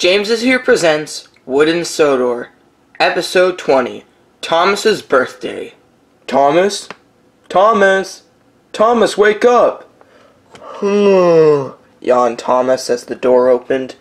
James is here presents Wooden Sodor, episode 20, Thomas's birthday. Thomas? Thomas? Thomas, wake up! yawned Thomas as the door opened.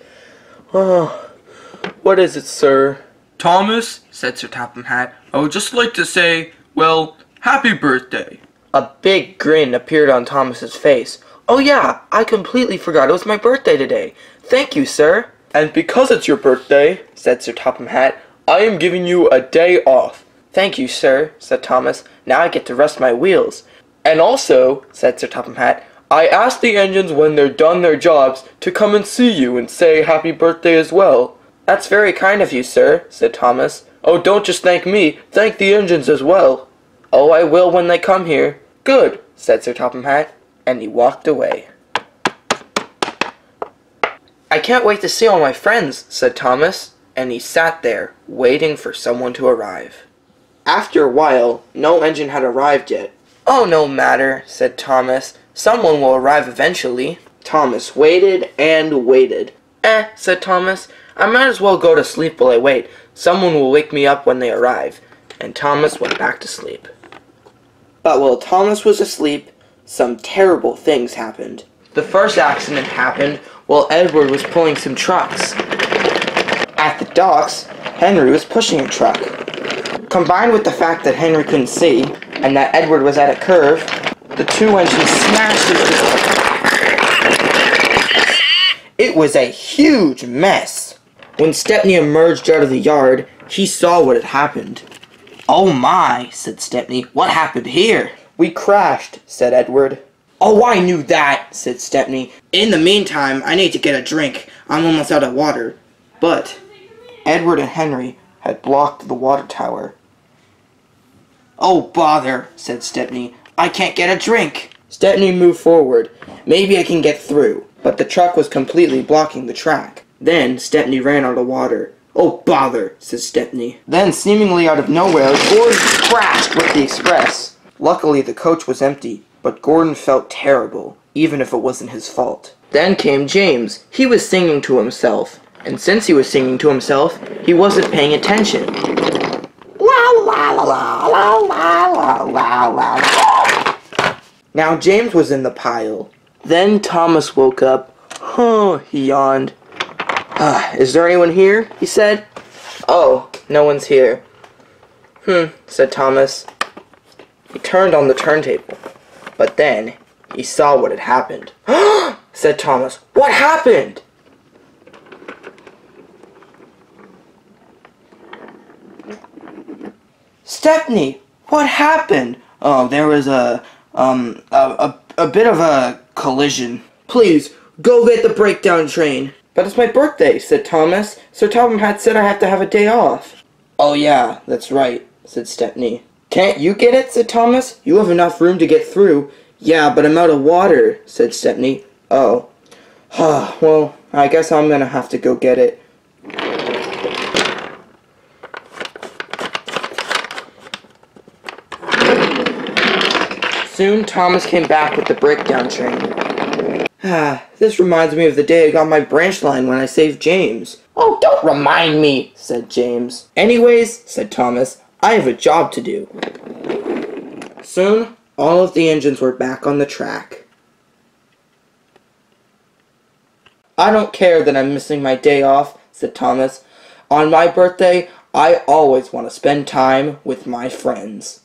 Oh, what is it, sir? Thomas, said Sir Topham Hatt, I would just like to say, well, happy birthday. A big grin appeared on Thomas's face. Oh yeah, I completely forgot it was my birthday today. Thank you, sir. And because it's your birthday, said Sir Topham Hatt, I am giving you a day off. Thank you, sir, said Thomas. Now I get to rest my wheels. And also, said Sir Topham Hatt, I asked the engines when they're done their jobs to come and see you and say happy birthday as well. That's very kind of you, sir, said Thomas. Oh, don't just thank me, thank the engines as well. Oh, I will when they come here. Good, said Sir Topham Hatt, and he walked away. I can't wait to see all my friends, said Thomas, and he sat there, waiting for someone to arrive. After a while, no engine had arrived yet. Oh, no matter, said Thomas. Someone will arrive eventually. Thomas waited and waited. Eh, said Thomas. I might as well go to sleep while I wait. Someone will wake me up when they arrive. And Thomas went back to sleep. But while Thomas was asleep, some terrible things happened. The first accident happened while Edward was pulling some trucks. At the docks, Henry was pushing a truck. Combined with the fact that Henry couldn't see, and that Edward was at a curve, the two engines smashed into each other. It was a huge mess. When Stepney emerged out of the yard, he saw what had happened. Oh my, said Stepney, what happened here? We crashed, said Edward. Oh, I knew that, said Stepney. In the meantime, I need to get a drink. I'm almost out of water. But Edward and Henry had blocked the water tower. Oh, bother, said Stepney. I can't get a drink. Stepney moved forward. Maybe I can get through. But the truck was completely blocking the track. Then Stepney ran out of water. Oh, bother, said Stepney. Then, seemingly out of nowhere, Gordon crashed with the express. Luckily, the coach was empty, but Gordon felt terrible, even if it wasn't his fault. Then came James. He was singing to himself. And since he was singing to himself, he wasn't paying attention. La la la la la la la la Now James was in the pile. Then Thomas woke up. Huh, he yawned. Uh, is there anyone here? He said. Oh, no one's here. Hmm, said Thomas. He turned on the turntable. But then, he saw what had happened. said Thomas. What happened? Stepney, what happened? Oh, there was a, um, a, a, a bit of a collision. Please, go get the breakdown train. But it's my birthday, said Thomas. Sir Topham Hatt said I have to have a day off. Oh yeah, that's right, said Stepney. Can't you get it, said Thomas. You have enough room to get through. Yeah, but I'm out of water, said Stepney. Oh. Huh, well, I guess I'm gonna have to go get it. Soon Thomas came back with the breakdown train. Ah, this reminds me of the day I got my branch line when I saved James. Oh, don't remind me, said James. Anyways, said Thomas, I have a job to do. Soon, all of the engines were back on the track. I don't care that I'm missing my day off, said Thomas. On my birthday, I always want to spend time with my friends.